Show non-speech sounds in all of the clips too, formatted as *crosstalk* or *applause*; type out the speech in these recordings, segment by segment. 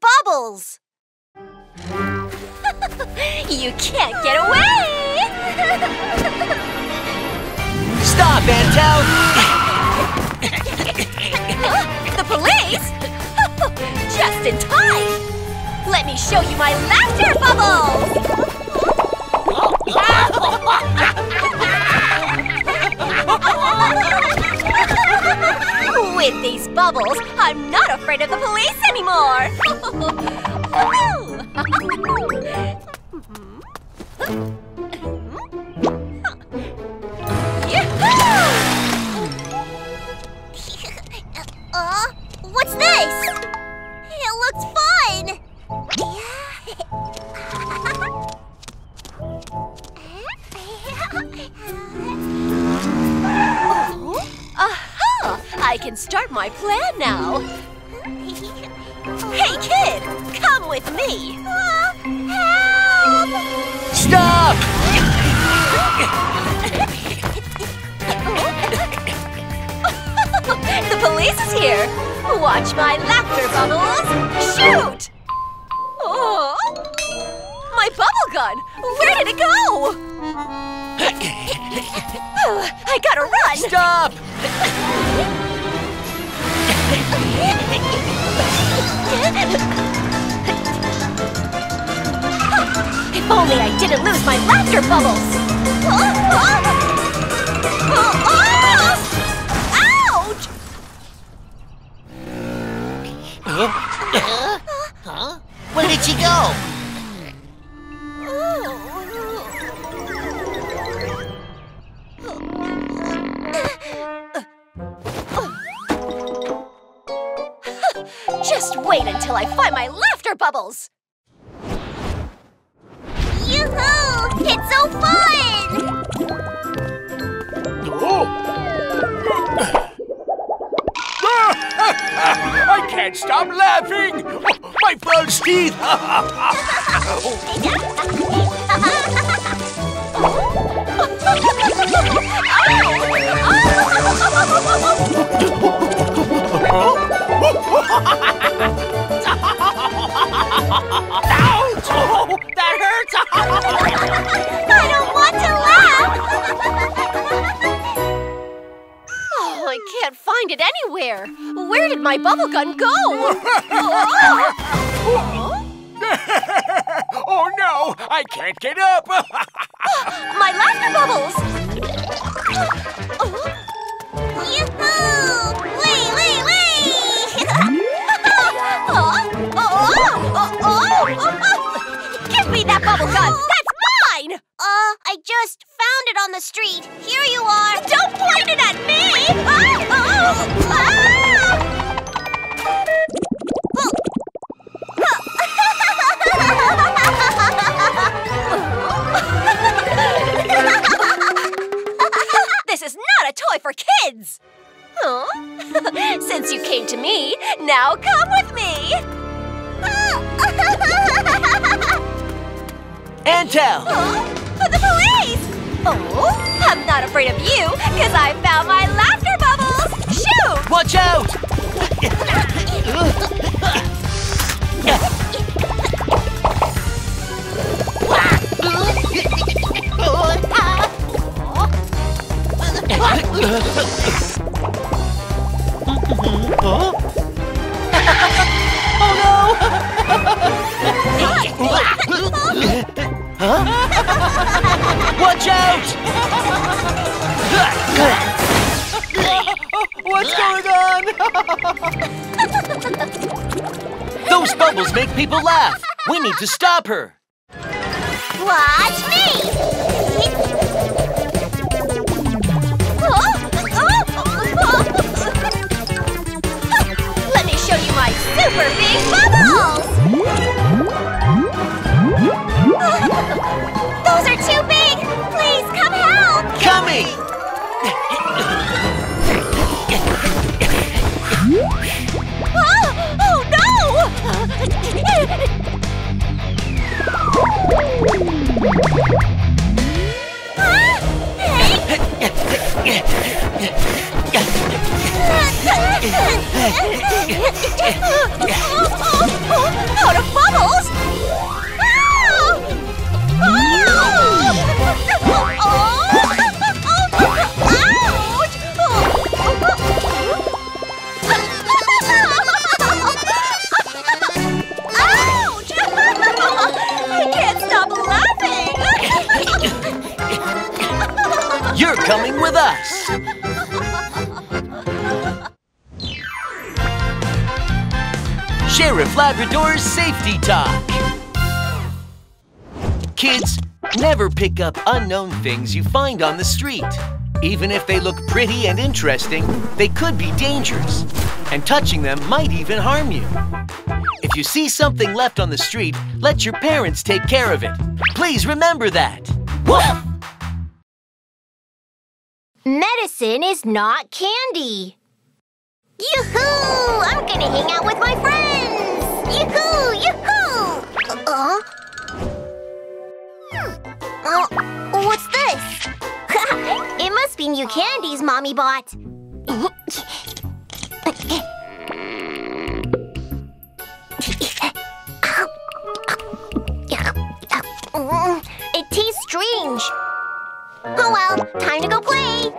bubbles! *laughs* you can't get away! *laughs* Stop, Antel! *laughs* the police? Just in time! Let me show you my laughter bubbles! *laughs* With these bubbles, I'm not afraid of the police anymore! *laughs* *laughs* I can start my plan now! Hey, kid! Come with me! help! Stop! the police is here! Watch my laughter bubbles! Shoot! Oh! My bubble gun! Where did it go? Oh, *laughs* I gotta run! Stop! *laughs* If only I didn't lose my laughter bubbles! Ouch! Huh? Where did she go? Bubbles! Yoo-hoo! It's so fun! Oh. *laughs* I can't stop laughing! Oh, *laughs* my false teeth! Ouch! *laughs* did my bubble gun go? *laughs* *laughs* oh no! I can't get up! *laughs* my laughter bubbles! Yoo-hoo! Wee, wee, wee! Give me that bubble gun! That's mine! Uh, I just found it on the street. Here you are. Don't point it at me! Ah, This bubbles make people laugh. We need to stop her. Watch me! Let me show you my super big bubbles! Out of bubbles! Coming with us. Sheriff Labrador's Safety Talk. Kids, never pick up unknown things you find on the street. Even if they look pretty and interesting, they could be dangerous. And touching them might even harm you. If you see something left on the street, let your parents take care of it. Please remember that. Woof! Medicine is not candy. Yoo-hoo! I'm gonna hang out with my friends! Yoo-hoo! Yoo-hoo! Uh, uh, what's this? *laughs* it must be new candies Mommy bought. *laughs* It tastes strange. Oh well, time to go play. *laughs*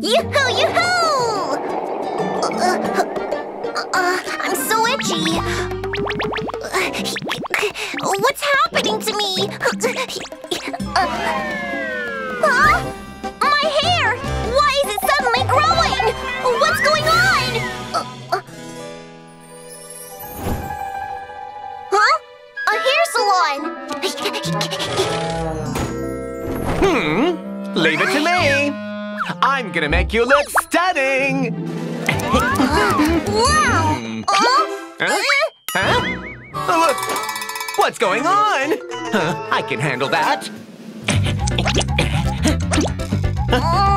Yoo-hoo, yoo-hoo! Uh, uh, I'm so itchy. *laughs* What's happening to me? *laughs* Uh, huh? My hair! Why is it suddenly growing? What's going on? Salon! Hmm. Leave it to me. I'm gonna make you look stunning. Wow! Oh! Huh? Huh? Oh, look. What's going on? Huh, I can handle that. Ah,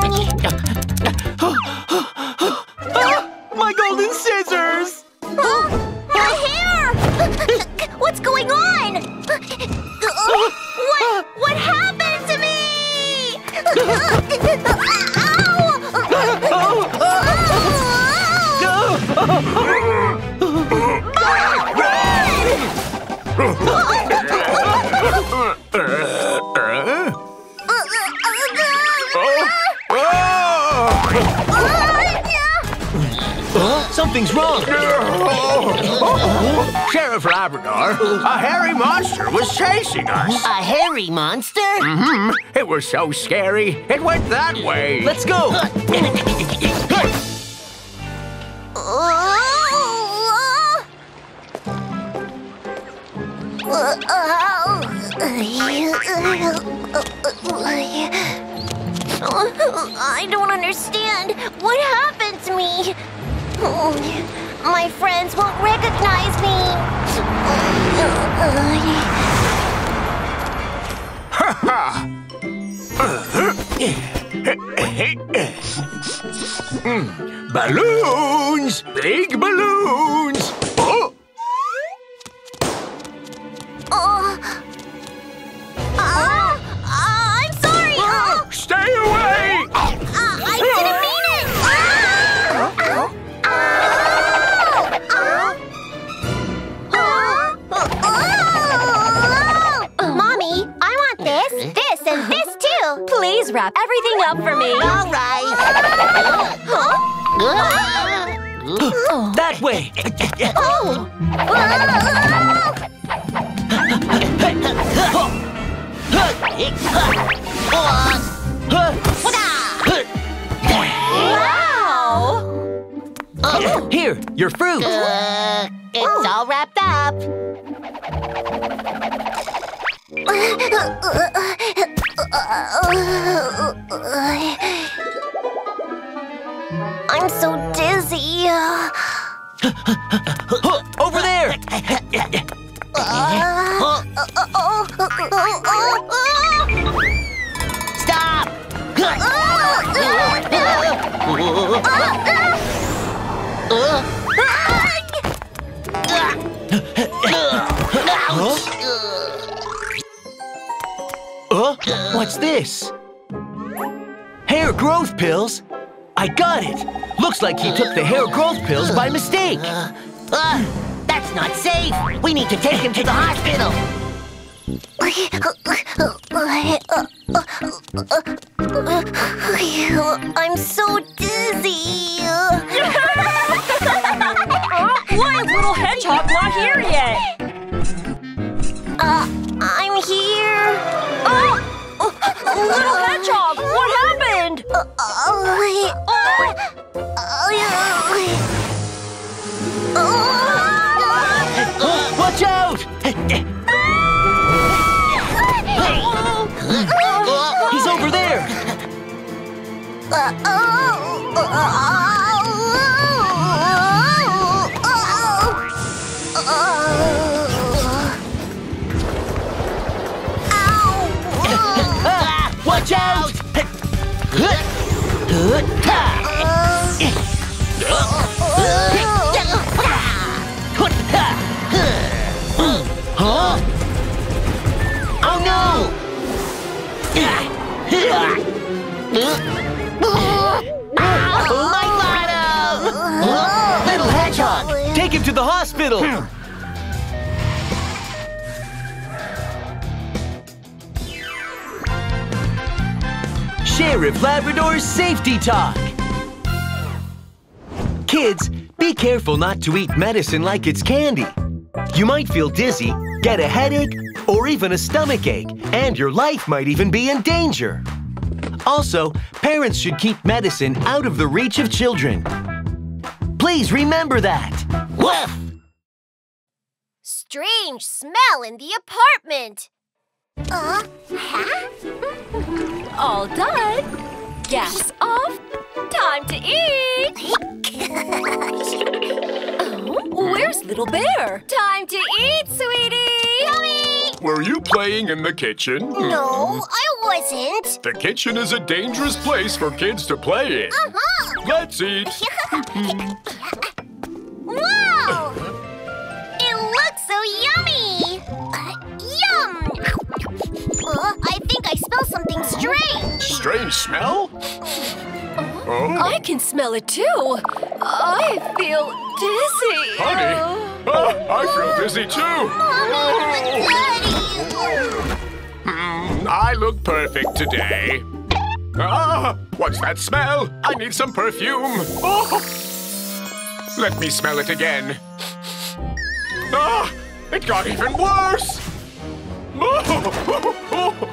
chasing us. A hairy monster? Hmm, it was so scary. It went that way. Let's go. *laughs* Please wrap everything up for me. All right. That way. Oh. Wow. Here, your fruit. Uh, it's all wrapped up. Uh, uh, I'm so dizzy. Over there. Stop! Huh? What's this? Hair growth pills? I got it! Looks like he took the hair growth pills by mistake. Uh, *sighs* that's not safe. We need to take him to the hospital. I'm so dizzy. *laughs* Why is little hedgehog not here yet? Uh, I'm here. Oh! Little hedgehog, what happened? Uh, Oh, watch out! He's over there! Ah, Huh? Oh no! My bottom! Little hedgehog, take him to the hospital! *laughs* Sheriff Labrador's Safety Talk. Kids, be careful not to eat medicine like it's candy. You might feel dizzy, get a headache, or even a stomach ache, and your life might even be in danger. Also, parents should keep medicine out of the reach of children. Please remember that. Woof! Strange smell in the apartment. Uh, huh? *laughs* All done. Gas off. Time to eat. Oh, where's little bear? Time to eat, sweetie. Yummy! Were you playing in the kitchen? No, I wasn't. The kitchen is a dangerous place for kids to play in. Uh-huh. Let's eat. *laughs* wow! It looks so yummy! Uh, yum! Uh, I think I smell something strange. Strange smell? Oh, I can smell it too. I feel dizzy. honey. Oh, I feel dizzy too. Mommy, Daddy! Mm, I look perfect today. Ah, what's that smell? I need some perfume. Oh. Let me smell it again. Ah, it got even worse. *laughs*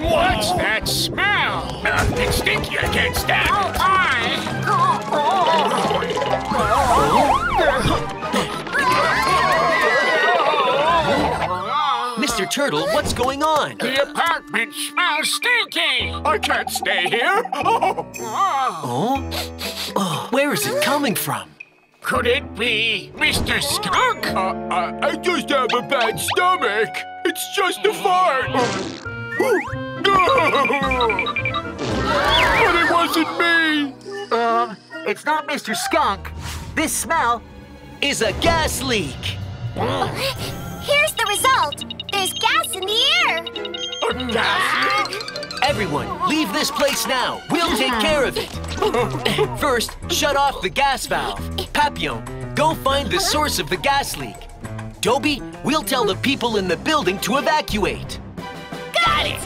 What's that smell? Uh, it's stinky. I can't stand it. Mr. Turtle, what's going on? The apartment smells stinky. I can't stay here. Oh. *laughs* Oh? Oh, where is it coming from? Could it be Mr. Skunk? Uh, uh, I just have a bad stomach. It's just a fart. *laughs* but it wasn't me. Um, it's not Mr. Skunk. This smell Is a gas leak. Here's the result. There's gas in the air. A gas? Everyone, leave this place now. We'll take care of it. *laughs* First, shut off the gas valve. Papillon, go find the source of the gas leak. Dobie, we'll tell the people in the building to evacuate. Got it!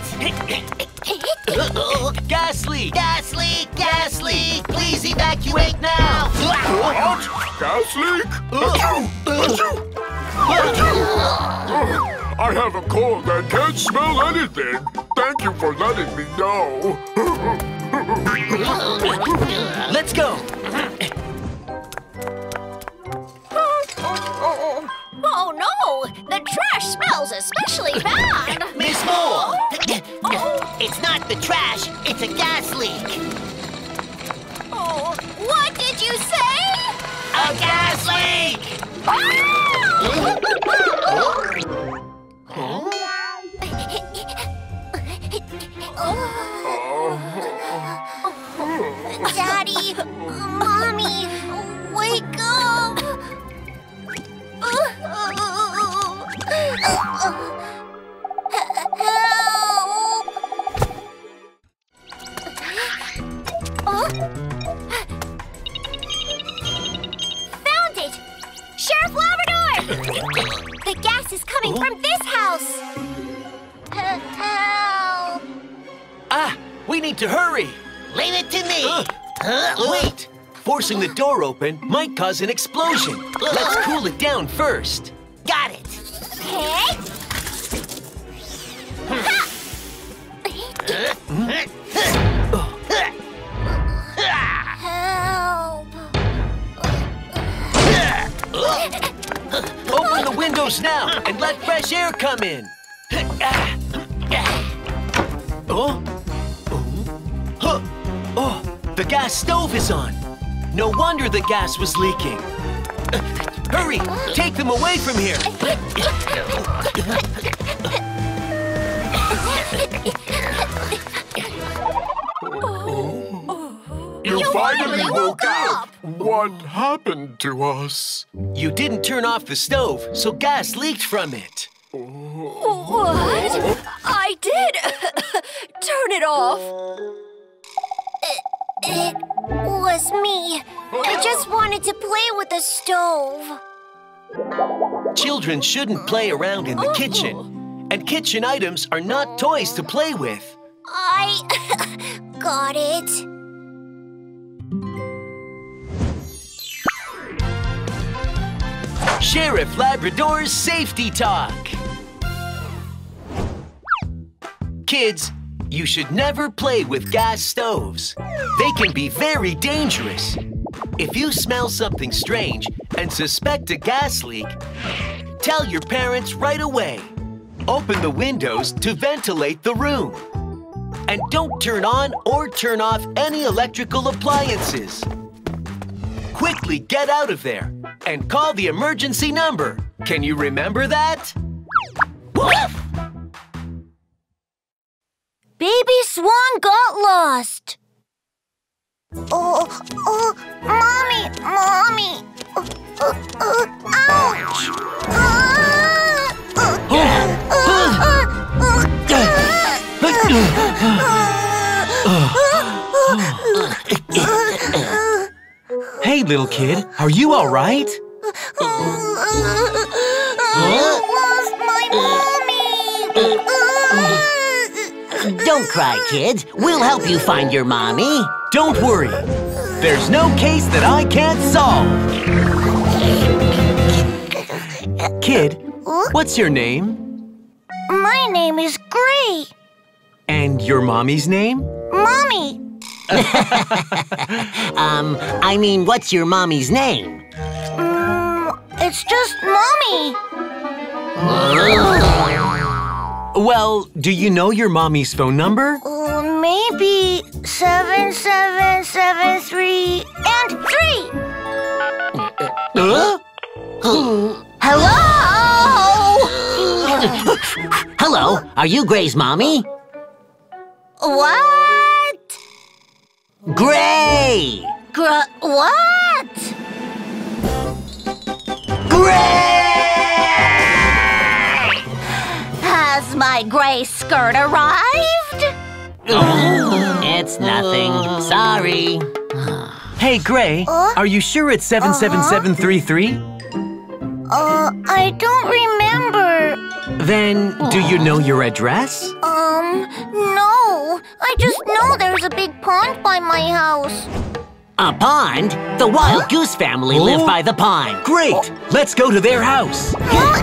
*laughs* Gas leak! gas leak! Gas leak! Please evacuate now! What? Gas leak? *laughs* Achoo! Achoo! Achoo! I have a cold and can't smell anything. Thank you for letting me know. *laughs* Let's go. Oh no! The trash smells especially bad! *laughs* Miss Mole! Oh. *laughs* It's not the trash, it's a gas leak! Oh, what did you say? A gas leak! Daddy, ah! Forcing the door open might cause an explosion. Let's cool it down first. Got it. Okay. Help! Open the windows now and let fresh air come in. Oh? Oh? Huh. Oh, the gas stove is on. No wonder the gas was leaking. Hurry, take them away from here. You, finally woke up! What happened to us? You didn't turn off the stove, so gas leaked from it. What? I did *coughs* turn it off. It was me. I just wanted to play with the stove. Children shouldn't play around in the oh. kitchen. And kitchen items are not toys to play with. I *laughs* got it. Sheriff Labrador's Safety Talk. Kids, you should never play with gas stoves. They can be very dangerous. If you smell something strange and suspect a gas leak, tell your parents right away. Open the windows to ventilate the room. And don't turn on or turn off any electrical appliances. Quickly get out of there and call the emergency number. Can you remember that? Woof! Baby Swan got lost. Oh, oh, mommy, mommy. Ouch. Uh, uh, uh, Hey, little kid, are you all right? I *laughs* Don't cry, kid. We'll help you find your mommy. Don't worry. There's no case that I can't solve. Kid, what's your name? My name is Gray. And your mommy's name? Mommy. *laughs* Um, I mean, what's your mommy's name? Mm, it's just mommy. *laughs* Well, do you know your mommy's phone number? Uh, maybe seven, seven, seven, three, and three. Huh? Hello. Hello, are you Gray's mommy? what? Gray! Gr- what? Gray! Skirt arrived? *gasps* It's nothing. Sorry. Hey, Gray, Uh? are you sure it's 77733? Uh, I don't remember. Then, do you know your address? Um, no. I just know there's a big pond by my house. A pond? The Wild Goose family live Oh. by the pond. Great! Let's go to their house. How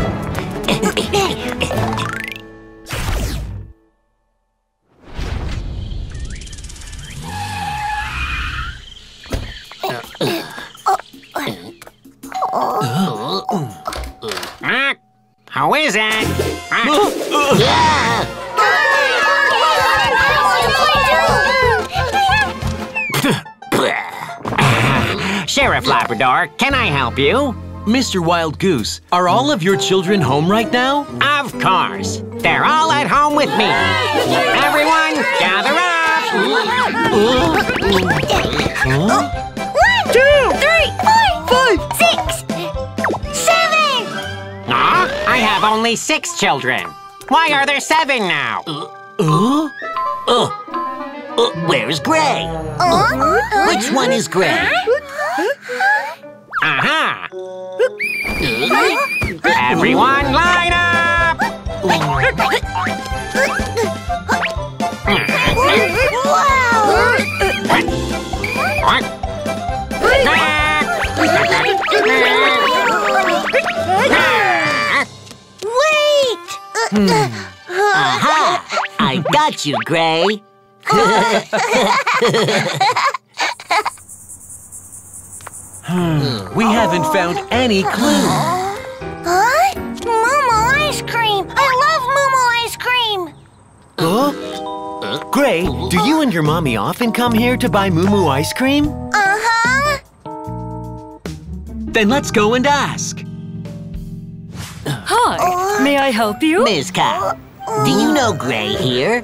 *coughs* *coughs* is it? Sheriff Labrador, can I help you? Mr. Wild Goose, are all of your children home right now? Of course. They're all at home with me. Everyone, gather up. One, I have only six children. Why are there seven now? Uh, uh, uh, uh where's Gray? Uh, which one is Gray? Uh -huh. Everyone line up! Wow! What? What? Aha! I got you, Gray. We haven't found any clue. Huh? Moo Moo ice cream! I love Moo Moo ice cream! Huh? Gray, do you and your mommy often come here to buy Moo Moo ice cream? Uh-huh. Then let's go and ask. Hi, may I help you? Ms. Cow, do you know Gray here?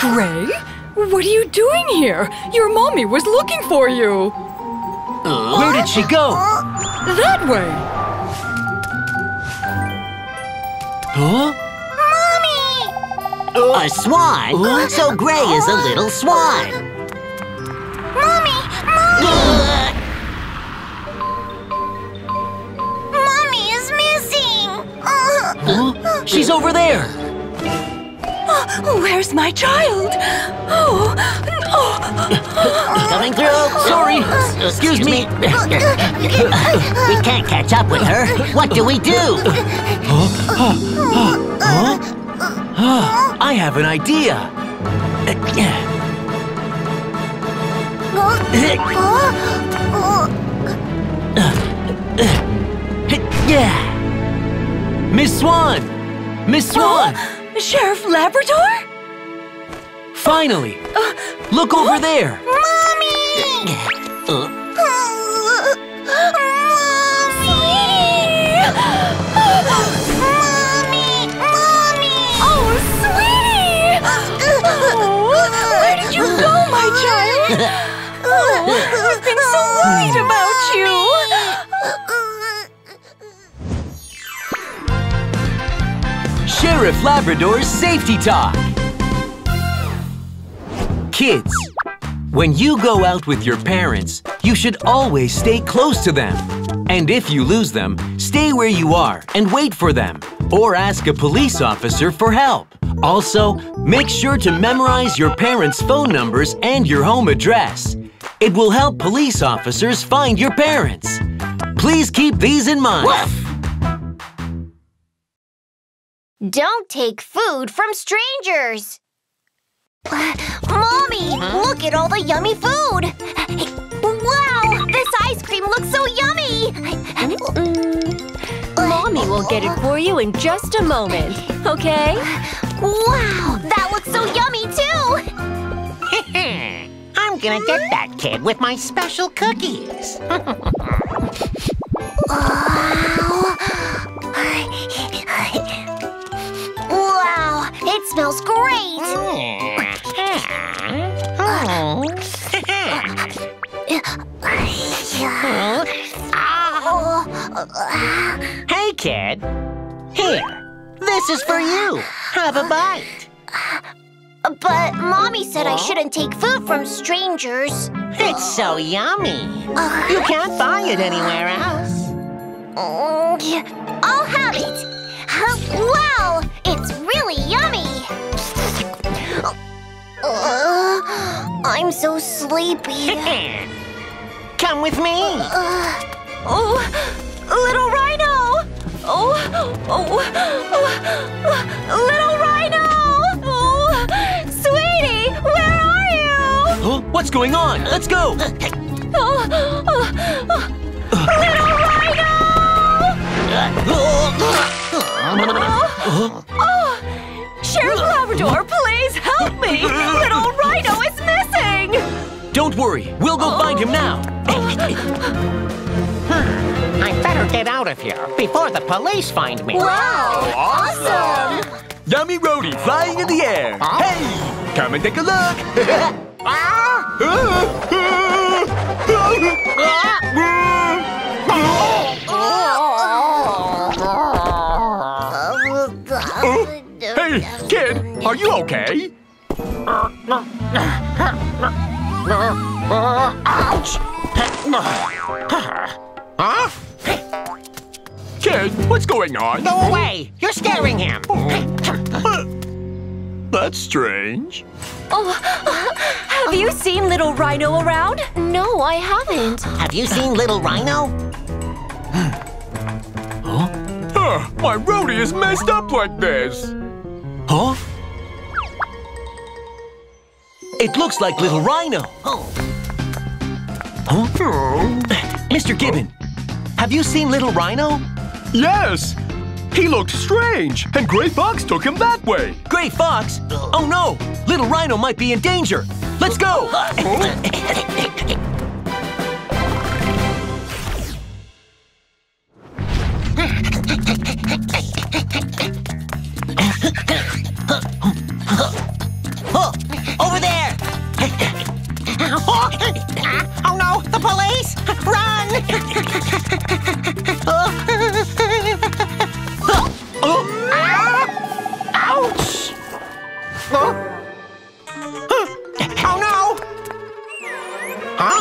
Gray? What are you doing here? Your mommy was looking for you. Where did she go? That way. Huh? Mommy! A swan? So Gray is a little swan. She's over there. Oh, where's my child? Oh, oh. Coming through. Sorry. Excuse me. we can't catch up with her. What do we do? Huh? Huh? I have an idea. Yeah. Miss Swan! Miss Swan! Sheriff Labrador? Finally! Look over there! Mommy! Uh, Mommy! Mommy! Oh, sweetie! Oh, where did you go, my child? Oh, I've been so worried about you. Sheriff Labrador's Safety Talk! Kids, when you go out with your parents, you should always stay close to them. And if you lose them, stay where you are and wait for them. Or ask a police officer for help. Also, make sure to memorize your parents' phone numbers and your home address. It will help police officers find your parents. Please keep these in mind. Don't take food from strangers! Mommy, look at all the yummy food! Wow, this ice cream looks so yummy! Mommy will get it for you in just a moment, okay? Wow, that looks so yummy too! *laughs* I'm gonna get that kid with my special cookies. *laughs* hey, kid. Here, this is for you. Have a bite. But Mommy said I shouldn't take food from strangers. It's so yummy. You can't buy it anywhere else. Mm, I'll have it. Wow, it's really yummy. Uh, I'm so sleepy. *laughs* Come with me. Oh, little rhino! Oh, oh, oh, little rhino! Oh, sweetie, where are you? Huh? What's going on? Let's go! Oh, oh, oh, little rhino! Oh, oh, Sheriff Labrador, please help me! Little rhino is missing! Don't worry, we'll go find him now. Oh, oh, I better get out of here before the police find me. Wow, awesome! Yummy Roadie flying in the air. Oh. Hey, come and take a look. *laughs* Ah. Oh, hey, kid, are you okay? Ouch! Huh? Kid, what's going on? Go away! You're scaring him. That's strange. Oh, have you seen little rhino around? No, I haven't. Have you seen Little Rhino? Huh? Huh, my roadie is messed up like this. Huh? It looks like Little Rhino. Oh. Huh? Mr. Gibbon, have you seen Little Rhino? Yes, he looked strange, and Gray Fox took him that way. Gray Fox? Oh no! Little Rhino might be in danger! Let's go! Oh, *laughs* *laughs* Huh?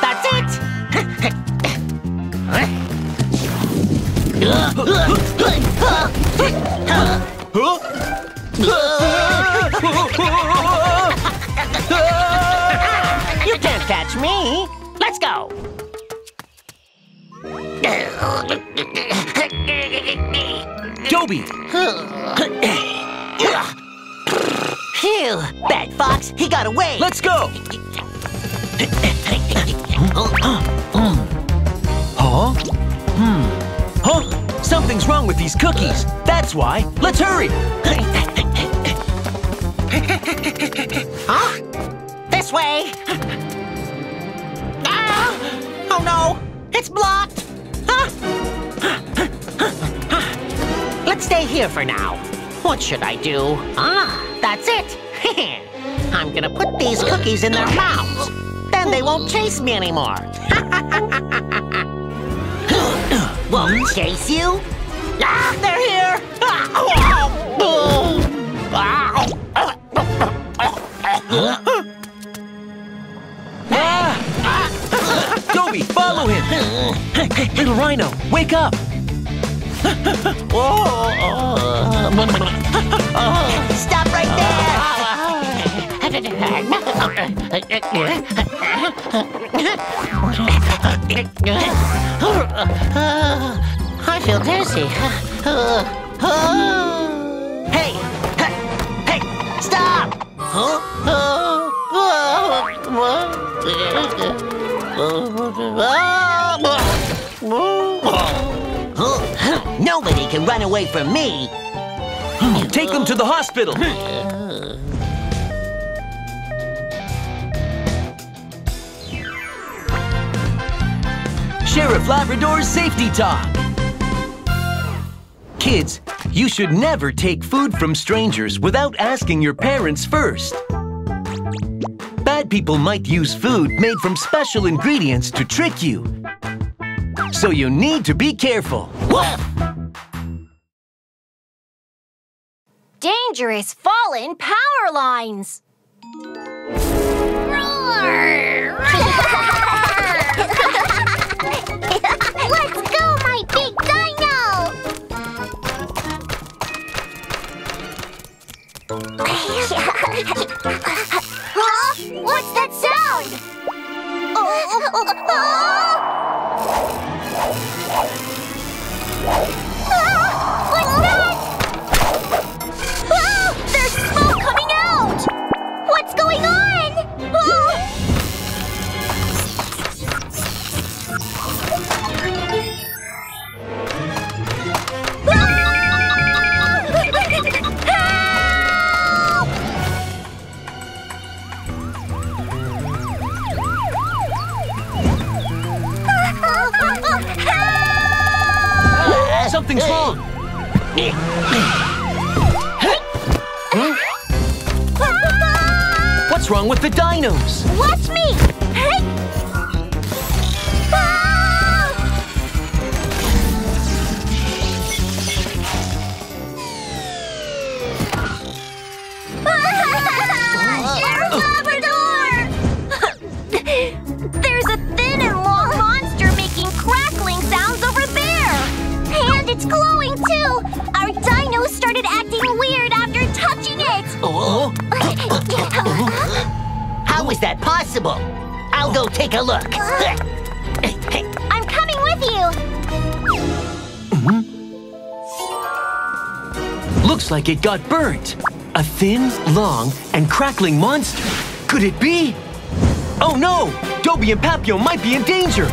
That's it! *laughs* You can't catch me! Let's go! Dobie! Phew! Bad Fox, he got away! Let's go! Huh? Hmm. Huh? Something's wrong with these cookies. That's why. Let's hurry! Huh? This way! Ah! Oh no! It's blocked! Huh? Let's stay here for now. What should I do? Ah, that's it! *laughs* I'm gonna put these cookies in their mouths. Then they won't chase me anymore. *laughs* won't chase you? Ah, they're here! Dobie, follow him! Little Rhino, wake up! Stop right there! *laughs* *laughs* I feel dizzy. Hey! Hey! Stop! Nobody can run away from me. Take them to the hospital! *laughs* Sheriff Labrador's Safety Talk! Kids, you should never take food from strangers without asking your parents first. Bad people might use food made from special ingredients to trick you. So you need to be careful. Dangerous fallen power lines. Let's *laughs* *laughs* huh? What's that sound? Oh, Ah, it got burnt. A thin, long, and crackling monster. Could it be? Oh no! Dobie and Papio might be in danger!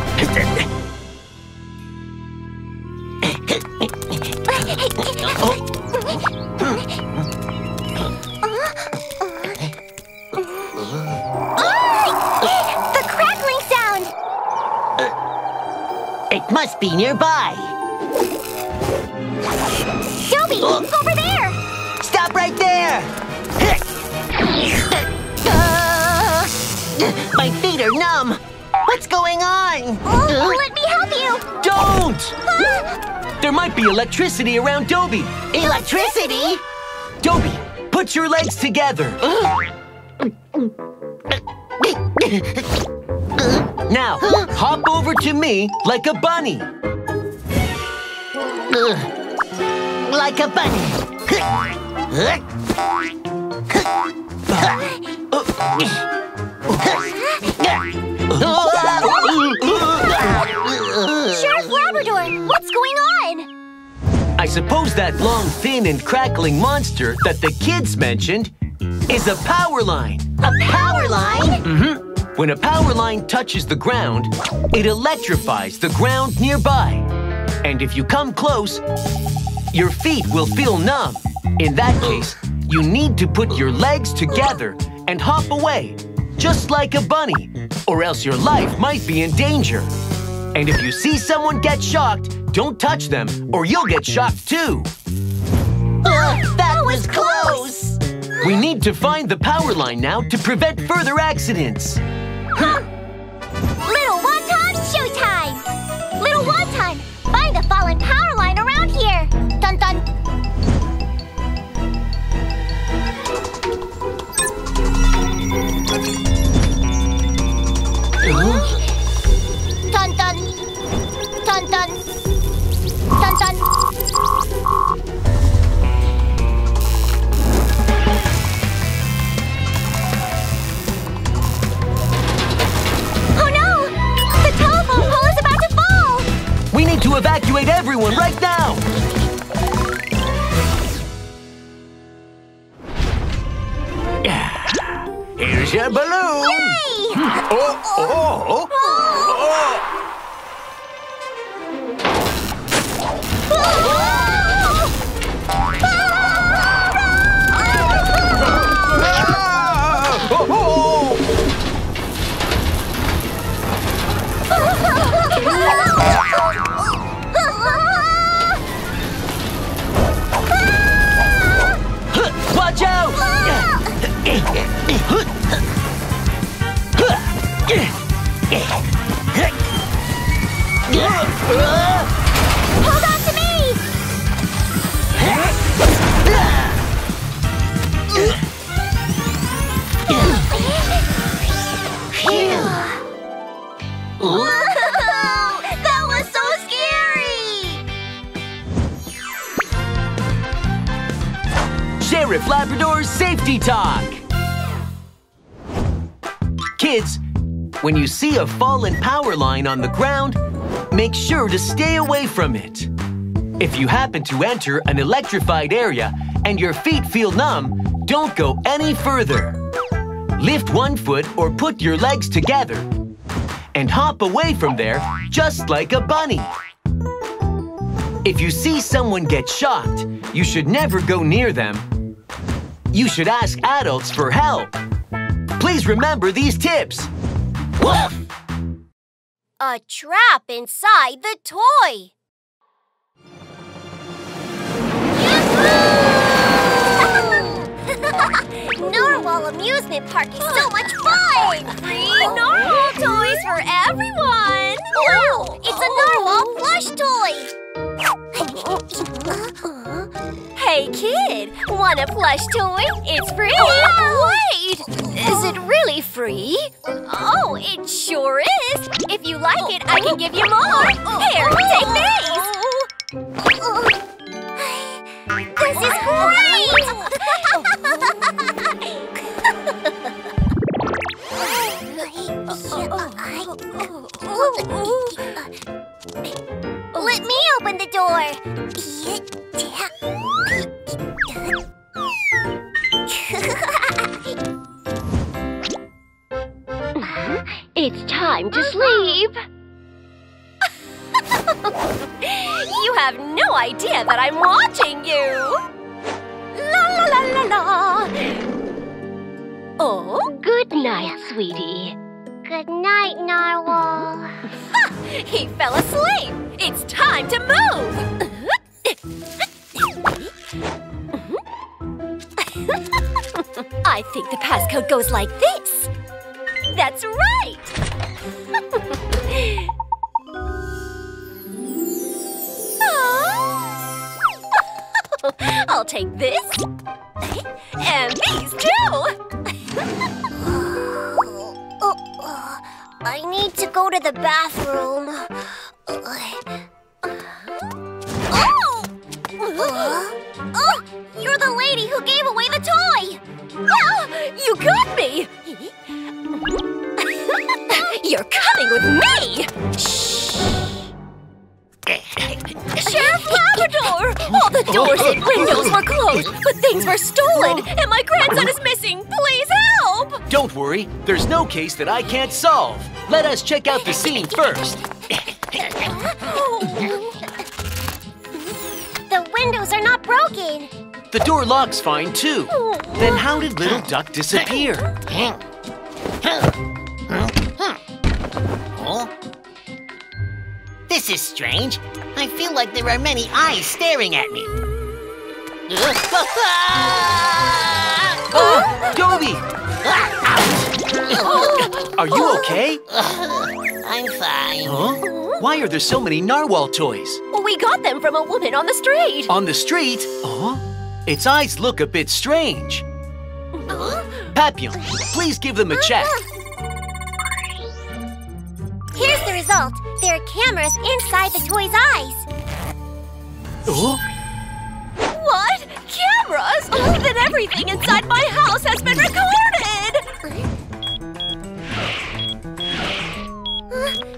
The crackling sound! It must be nearby. What's going on? oh, let me help you! Don't! Ah, There might be electricity around Dobie. Electricity? Dobie, put your legs together. Now, hop over to me like a bunny. like a bunny. Sheriff suppose that long, thin, and crackling monster that the kids mentioned is a power line. A power line? Mhm. When a power line touches the ground, it electrifies the ground nearby. And if you come close, your feet will feel numb. In that case, you need to put your legs together and hop away, just like a bunny, or else your life might be in danger. And if you see someone get shocked, don't touch them, or you'll get shocked too. that oh, was close. We need to find the power line now to prevent further accidents. To evacuate everyone right now! Here's your balloon! Hey! Oh, oh, oh, oh. Hold on to me! that was so scary! Sheriff Labrador's Safety Talk! Kids, when you see a fallen power line on the ground, make sure to stay away from it. If you happen to enter an electrified area and your feet feel numb, don't go any further. Lift one foot or put your legs together and hop away from there just like a bunny. If you see someone get shocked, you should never go near them. You should ask adults for help. Please remember these tips. Woof! A trap inside the toy! *laughs* Narwhal Amusement Park is so much fun! Free narwhal toys for everyone! No! It's a narwhal plush toy! Hey, kid, want a plush toy? It's free. Wait! Is it really free? Oh, it sure is. If you like it, I can give you more. Here, take these. This is great! *laughs* *laughs* goes like this. You're coming with me! Shh! Sheriff Labrador! All the doors and windows were closed, but things were stolen, and my grandson is missing! Please help! Don't worry, there's no case that I can't solve. Let us check out the scene first. The windows are not broken. The door lock's fine too. Then how did Little Duck disappear? This is strange. I feel like there are many eyes staring at me. *laughs* Oh, Dobie! Are you okay? *sighs* I'm fine. Huh? Why are there so many narwhal toys? We got them from a woman on the street. On the street? Oh, its eyes look a bit strange. Papillon, please give them a check. Uh-huh. Here's the result. There are cameras inside the toy's eyes. Oh, What? Cameras? Oh, then everything inside my house has been recorded!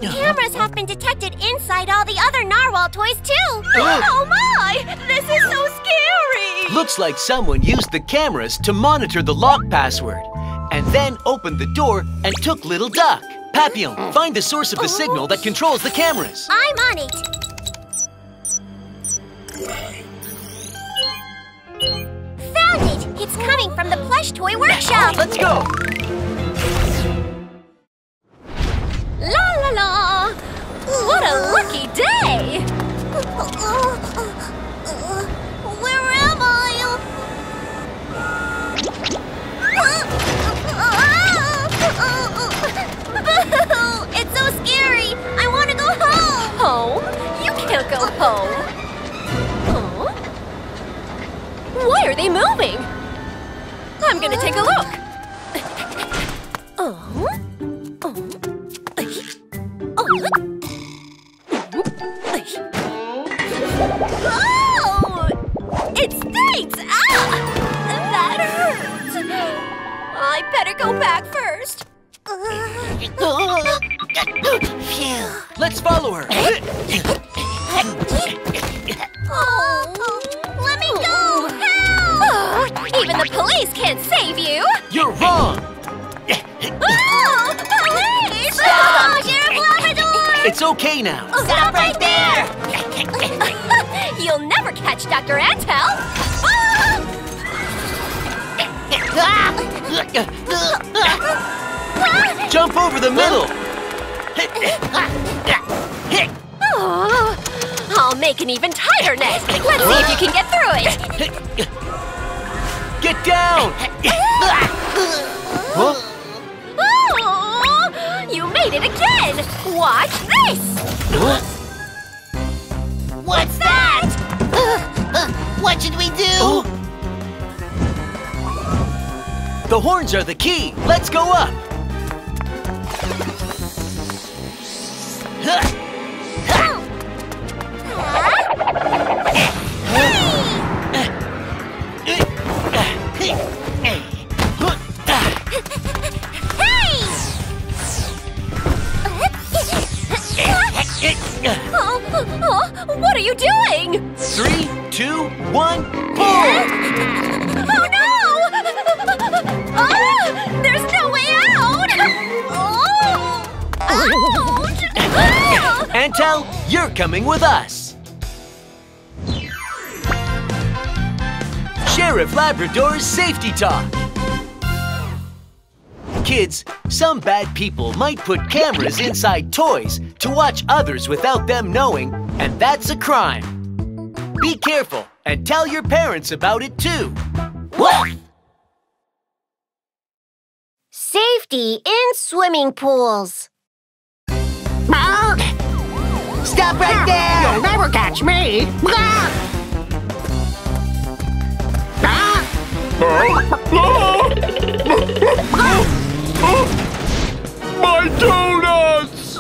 Uh-huh. Cameras have been detected inside all the other narwhal toys too. Uh-huh. Oh my! This is so scary! looks like someone used the cameras to monitor the lock password and then opened the door and took Little Duck. Papillon, find the source of the signal that controls the cameras. I'm on it. Found it! It's coming from the plush toy workshop. Let's go. La la la! What a lucky day! Oh. can't go home. Huh? Why are they moving? I'm gonna take a look. Uh-huh. Uh-huh. Oh. Oh. Oh! It stinks! Ah! That hurts! I better go back first. Uh-huh. Phew. Let's follow her. Eh? Oh, let me go! Help! Oh, even the police can't save you! You're wrong. Oh, police! Oh, Sheriff Labrador! It's okay now. Oh, stop right there! *laughs* You'll never catch Dr. Antel! Jump over the middle. *laughs* Oh, I'll make an even tighter net. Let's see if you can get through it. Get down. Huh? *laughs* Oh, you made it again. Watch this. What's that? *laughs* what should we do? Oh. The horns are the key. Let's go up. *laughs* Oh, oh, *gasps* what are you doing? Three, two, one, pull! *laughs* Oh no! *laughs* Ah, there's no way out! *laughs* Oh! Antel, you're coming with us. Sheriff Labrador's Safety Talk. Kids, some bad people might put cameras inside toys to watch others without them knowing, and that's a crime. Be careful and tell your parents about it too. Woof! Safety in swimming pools. Stop right there! You'll never catch me! *laughs* My donuts!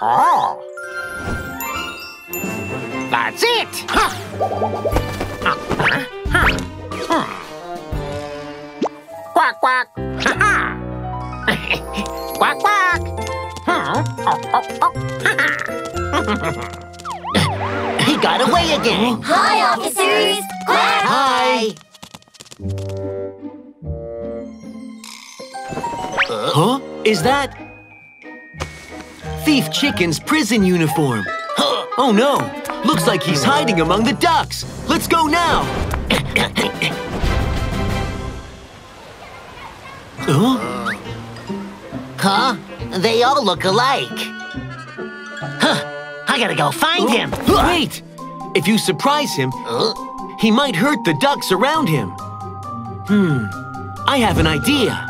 Oh. That's it! Huh. Uh, huh, huh. Hmm. Quack, quack! Ha-ha! *laughs* quack, quack! Huh? Oh, oh, oh. Ha-ha. He got away again. Hi, officers. Quack. Hi. Huh? Is that... Thief Chicken's prison uniform? Oh no! Looks like he's hiding among the ducks! Let's go now! Huh? Huh? They all look alike. Huh. I gotta go find him. Wait! If you surprise him, he might hurt the ducks around him. Hmm. I have an idea.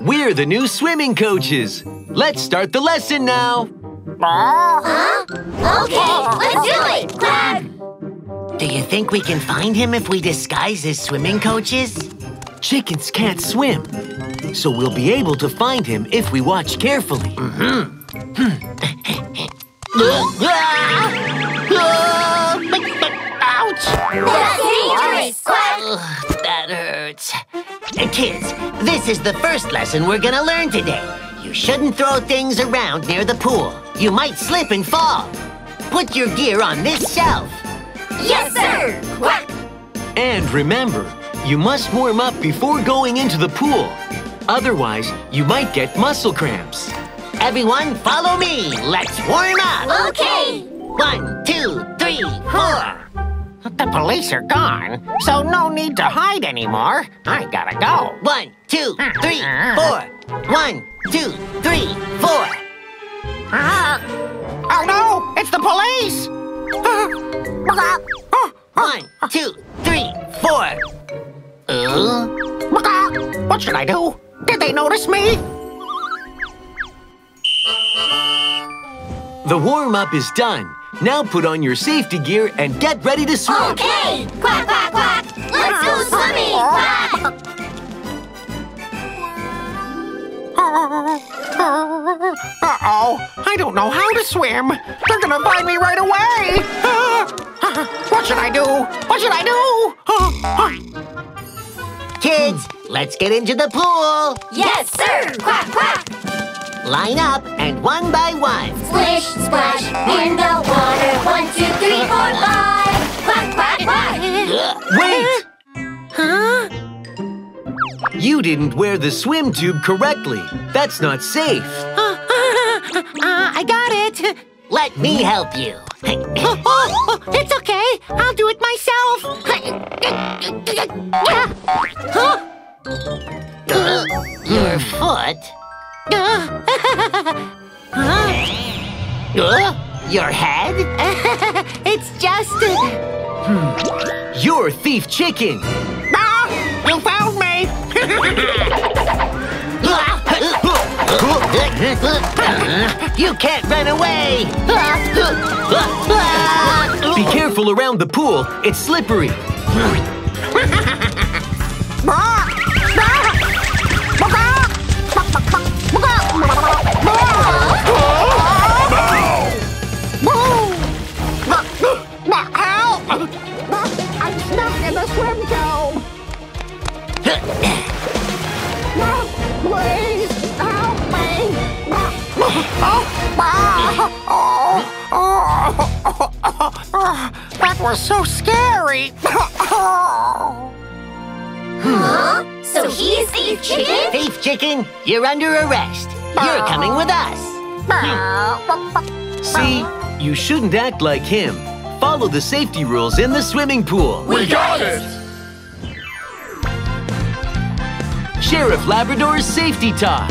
We're the new swimming coaches. Let's start the lesson now. Okay, let's do it. Quack. Do you think we can find him if we disguise as swimming coaches? Chickens can't swim, so we'll be able to find him if we watch carefully. Ouch! Mm-hmm. *laughs* That's dangerous. Quack. Ugh, that hurts. Uh, Kids, this is the first lesson we're gonna learn today. You shouldn't throw things around near the pool. You might slip and fall. Put your gear on this shelf. Yes, sir. Quack. And remember, you must warm up before going into the pool. Otherwise, you might get muscle cramps. Everyone, follow me. Let's warm up. Okay. One, two, three, four. The police are gone, so no need to hide anymore. I gotta go. One, two, three, four. One, two, three, four. Ah! Oh no! It's the police! *gasps* One, two, three, four. Uh! What should I do? Did they notice me? The warm-up is done. Now put on your safety gear and get ready to swim. Okay. Quack, quack, quack. Let's go swimming. Quack. Uh-oh, I don't know how to swim. They're gonna find me right away. *laughs* What should I do? What should I do? Kids, let's get into the pool. Yes, sir. Quack, quack. Line up and one by one. Splish, splash, in the water. One, two, three, four, five. Quack, quack, quack. Uh, wait! Huh? You didn't wear the swim tube correctly. That's not safe. *laughs* Uh, I got it. Let me help you. oh, *laughs* it's okay. I'll do it myself. Your *laughs* foot? Uh, *laughs* Your head? *laughs* it's just... You're Thief Chicken. Ah! You found me! *laughs* you can't run away! Be careful around the pool. It's slippery. *laughs* That was so scary. Huh? So he's Thief Chicken? Thief Chicken, you're under arrest. You're coming with us. *laughs* See, you shouldn't act like him. Follow the safety rules in the swimming pool. We got it! Sheriff Labrador's Safety Talk.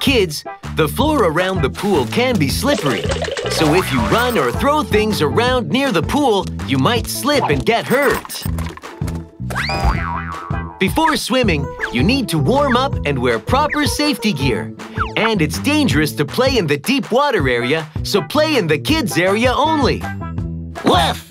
Kids, the floor around the pool can be slippery. So if you run or throw things around near the pool, you might slip and get hurt. Before swimming, you need to warm up and wear proper safety gear. And it's dangerous to play in the deep water area, so play in the kids area only. Woof!